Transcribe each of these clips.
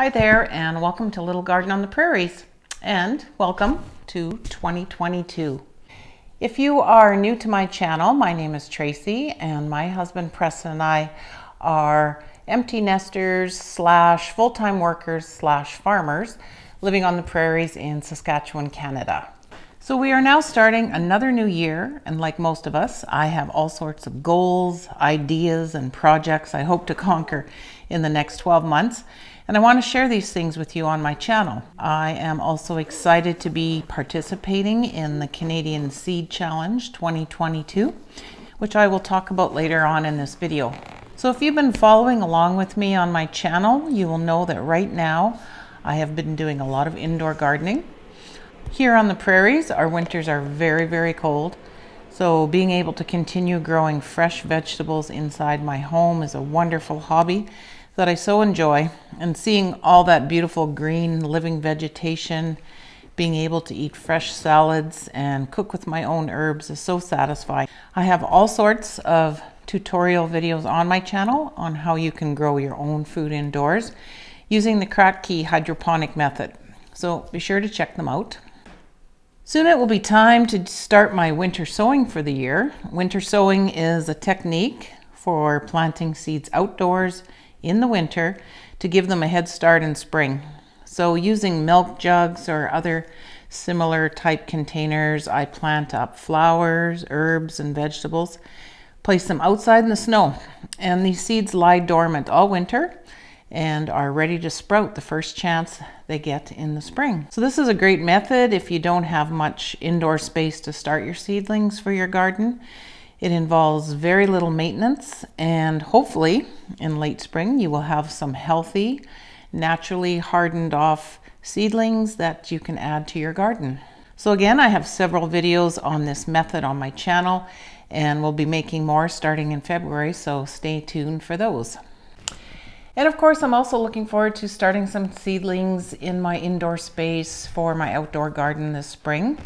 Hi there and welcome to Little Garden on the Prairies and welcome to 2022. If you are new to my channel, my name is Tracy and my husband Preston and I are empty nesters slash full-time workers slash farmers living on the prairies in Saskatchewan, Canada. So we are now starting another new year and like most of us, I have all sorts of goals, ideas and projects I hope to conquer in the next 12 months and I want to share these things with you on my channel. I am also excited to be participating in the Canadian Seed Challenge 2022, which I will talk about later on in this video. So if you've been following along with me on my channel, you will know that right now I have been doing a lot of indoor gardening. Here on the prairies, our winters are very, very cold. So being able to continue growing fresh vegetables inside my home is a wonderful hobby that I so enjoy. And seeing all that beautiful green living vegetation, being able to eat fresh salads and cook with my own herbs is so satisfying. I have all sorts of tutorial videos on my channel on how you can grow your own food indoors using the Kratky hydroponic method. So be sure to check them out. Soon it will be time to start my winter sowing for the year. Winter sowing is a technique for planting seeds outdoors in the winter to give them a head start in spring. So using milk jugs or other similar type containers, I plant up flowers, herbs, and vegetables, place them outside in the snow, and these seeds lie dormant all winter and are ready to sprout the first chance they get in the spring. So this is a great method if you don't have much indoor space to start your seedlings for your garden. It involves very little maintenance and hopefully in late spring you will have some healthy, naturally hardened off seedlings that you can add to your garden. So again, I have several videos on this method on my channel and we'll be making more starting in February, so stay tuned for those. And of course, I'm also looking forward to starting some seedlings in my indoor space for my outdoor garden this spring.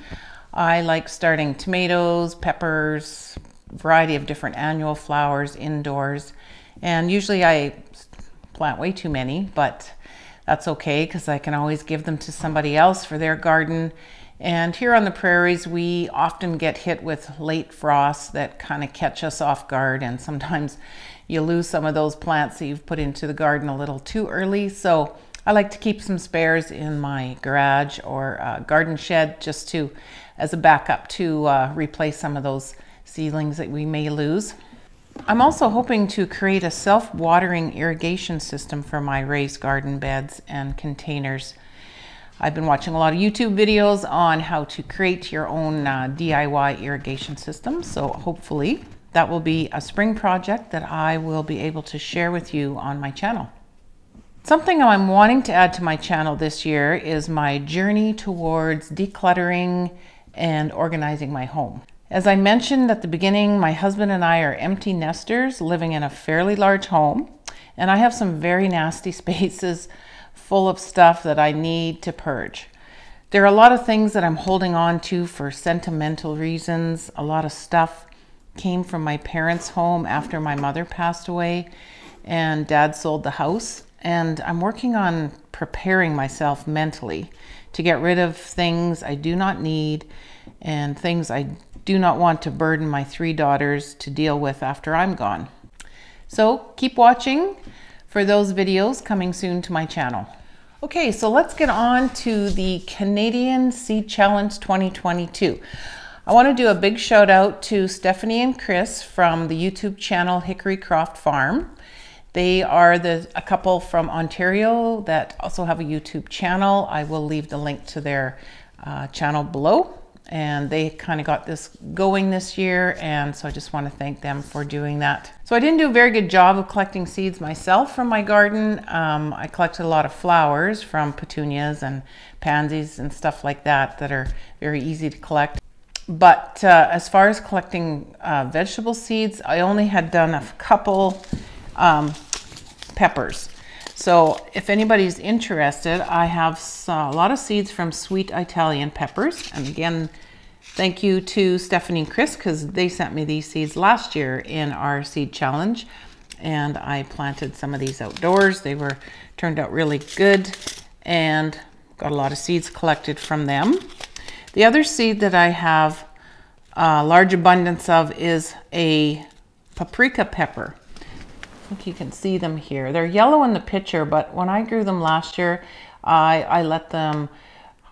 I like starting tomatoes, peppers, variety of different annual flowers indoors. And usually I plant way too many, but that's okay because I can always give them to somebody else for their garden. And here on the prairies, we often get hit with late frosts that kind of catch us off guard. And sometimes you lose some of those plants that you've put into the garden a little too early. So I like to keep some spares in my garage or uh, garden shed just to, as a backup to uh, replace some of those seedlings that we may lose. I'm also hoping to create a self-watering irrigation system for my raised garden beds and containers. I've been watching a lot of YouTube videos on how to create your own uh, DIY irrigation system, so hopefully that will be a spring project that I will be able to share with you on my channel. Something I'm wanting to add to my channel this year is my journey towards decluttering and organizing my home. As I mentioned at the beginning, my husband and I are empty nesters living in a fairly large home, and I have some very nasty spaces full of stuff that I need to purge. There are a lot of things that I'm holding on to for sentimental reasons. A lot of stuff came from my parents' home after my mother passed away and dad sold the house. And I'm working on preparing myself mentally to get rid of things I do not need and things I do not want to burden my three daughters to deal with after I'm gone. So keep watching for those videos coming soon to my channel. Okay, so let's get on to the Canadian Seed Challenge 2022. I want to do a big shout out to Stephanie and Chris from the YouTube channel Hickorycroft Farm. They are the a couple from Ontario that also have a YouTube channel. I will leave the link to their uh, channel below and they kind of got this going this year and so I just want to thank them for doing that. So I didn't do a very good job of collecting seeds myself from my garden. Um, I collected a lot of flowers from petunias and pansies and stuff like that that are very easy to collect. But uh, as far as collecting uh, vegetable seeds, I only had done a couple um, peppers. So if anybody's interested, I have a lot of seeds from Sweet Italian peppers. And again, thank you to Stephanie and Chris because they sent me these seeds last year in our seed challenge. and I planted some of these outdoors. They were turned out really good and got a lot of seeds collected from them. The other seed that I have a large abundance of is a paprika pepper. Think you can see them here. They're yellow in the picture, but when I grew them last year, I, I let them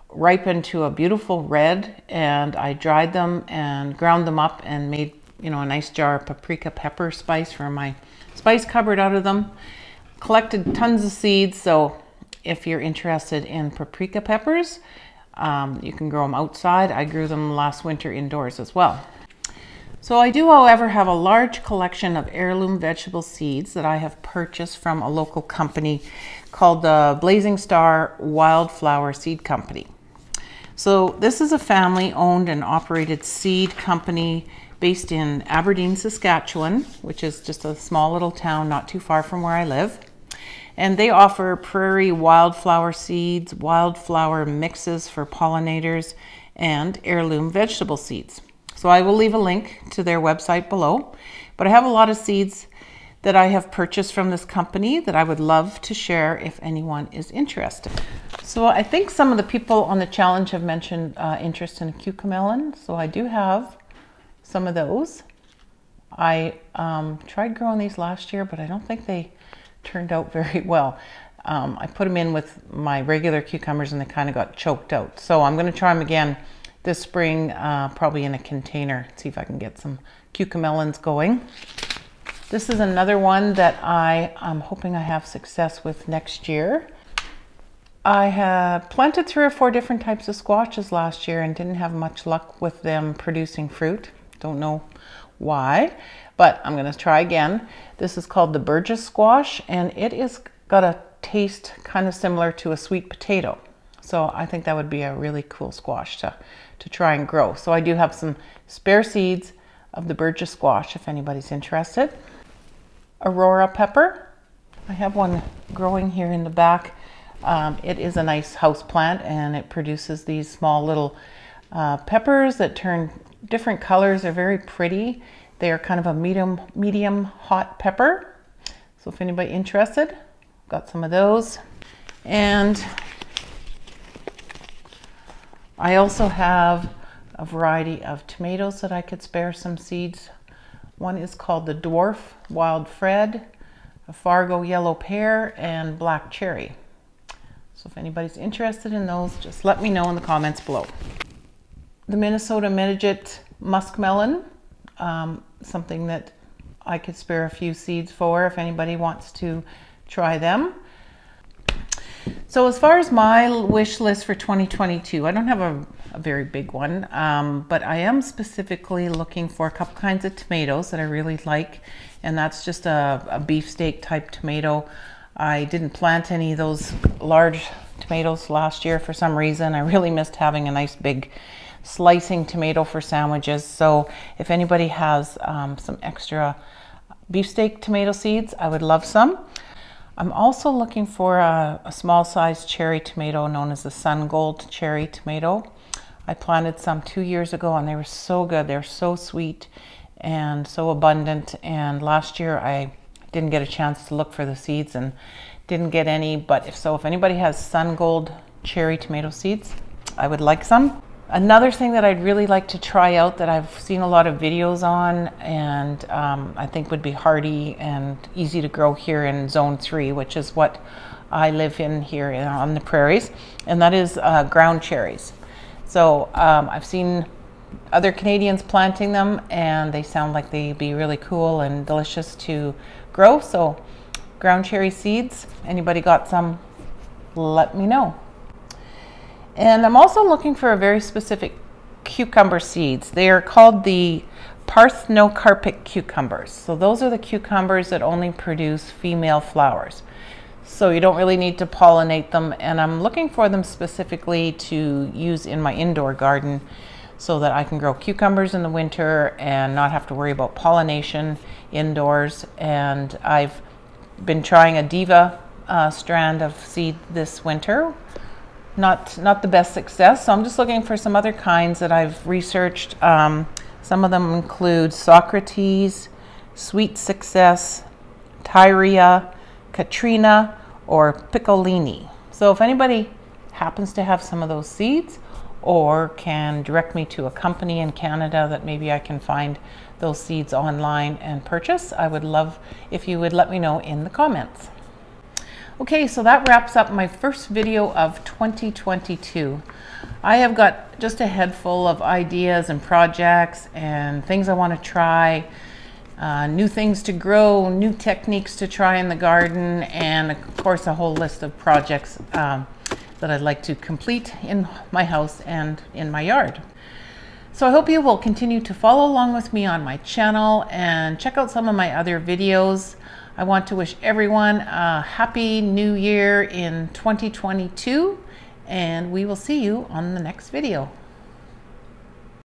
ripen to a beautiful red and I dried them and ground them up and made you know a nice jar of paprika pepper spice for my spice cupboard out of them. Collected tons of seeds, so if you're interested in paprika peppers, um, you can grow them outside. I grew them last winter indoors as well. So I do, however, have a large collection of heirloom vegetable seeds that I have purchased from a local company called the Blazing Star Wildflower Seed Company. So this is a family owned and operated seed company based in Aberdeen, Saskatchewan, which is just a small little town not too far from where I live. And they offer prairie wildflower seeds, wildflower mixes for pollinators, and heirloom vegetable seeds. So I will leave a link to their website below. But I have a lot of seeds that I have purchased from this company that I would love to share if anyone is interested. So I think some of the people on the challenge have mentioned uh, interest in cucamelon. So I do have some of those. I um, tried growing these last year, but I don't think they turned out very well. Um, I put them in with my regular cucumbers and they kind of got choked out. So I'm going to try them again this spring, uh, probably in a container. See if I can get some cucamelons going. This is another one that I am hoping I have success with next year. I have planted three or four different types of squashes last year and didn't have much luck with them producing fruit. Don't know why, but I'm going to try again. This is called the Burgess squash and it is got a taste kind of similar to a sweet potato. So I think that would be a really cool squash to, to try and grow. So I do have some spare seeds of the Burgess squash if anybody's interested. Aurora pepper. I have one growing here in the back. Um, it is a nice house plant and it produces these small little uh, peppers that turn different colors. They're very pretty. They are kind of a medium, medium hot pepper. So if anybody interested, got some of those. And I also have a variety of tomatoes that I could spare some seeds. One is called the Dwarf Wild Fred, a Fargo Yellow Pear, and Black Cherry. So if anybody's interested in those, just let me know in the comments below. The Minnesota Midget Muskmelon, um, something that I could spare a few seeds for if anybody wants to try them. So as far as my wish list for 2022, I don't have a, a very big one, um, but I am specifically looking for a couple kinds of tomatoes that I really like, and that's just a, a beefsteak type tomato. I didn't plant any of those large tomatoes last year for some reason. I really missed having a nice big slicing tomato for sandwiches. So if anybody has um, some extra beefsteak tomato seeds, I would love some. I'm also looking for a, a small sized cherry tomato known as the Sungold cherry tomato. I planted some two years ago and they were so good. They're so sweet and so abundant. And last year I didn't get a chance to look for the seeds and didn't get any. But if so, if anybody has Sungold cherry tomato seeds, I would like some. Another thing that I'd really like to try out that I've seen a lot of videos on and um, I think would be hardy and easy to grow here in zone three, which is what I live in here in, on the prairies, and that is uh, ground cherries. So um, I've seen other Canadians planting them and they sound like they'd be really cool and delicious to grow. So ground cherry seeds, anybody got some, let me know. And I'm also looking for a very specific cucumber seeds. They are called the parthenocarpic cucumbers. So those are the cucumbers that only produce female flowers. So you don't really need to pollinate them and I'm looking for them specifically to use in my indoor garden so that I can grow cucumbers in the winter and not have to worry about pollination indoors. And I've been trying a Diva uh, strand of seed this winter not not the best success. So I'm just looking for some other kinds that I've researched. Um, some of them include Socrates, Sweet Success, Tyria, Katrina, or Piccolini. So if anybody happens to have some of those seeds or can direct me to a company in Canada that maybe I can find those seeds online and purchase, I would love if you would let me know in the comments. Okay, so that wraps up my first video of 2022. I have got just a head full of ideas and projects and things I want to try, uh, new things to grow, new techniques to try in the garden, and of course a whole list of projects um, that I'd like to complete in my house and in my yard. So I hope you will continue to follow along with me on my channel and check out some of my other videos. I want to wish everyone a happy new year in 2022 and we will see you on the next video.